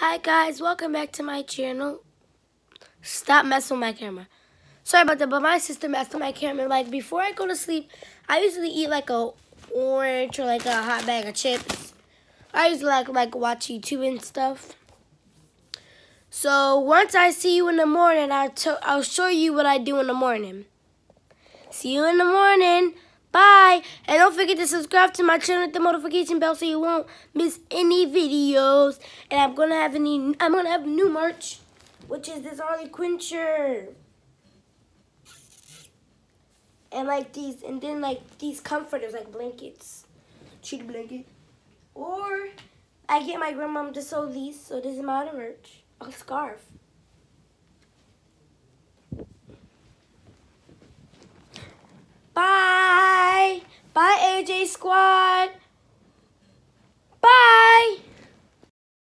Hi guys, welcome back to my channel. Stop messing with my camera. Sorry about that, but my sister messed with my camera. Like before I go to sleep, I usually eat like a orange or like a hot bag of chips. I usually like like watch YouTube and stuff. So once I see you in the morning, I'll, I'll show you what I do in the morning. See you in the morning. Bye. And don't forget to subscribe to my channel with the notification bell so you won't miss any videos. And I'm gonna have any I'm gonna have new merch, which is this Harley Quinn shirt. And like these and then like these comforters like blankets. Cheetah blanket. Or I get my grandmom to sew these, so this is my other merch. A scarf. AJ Squad.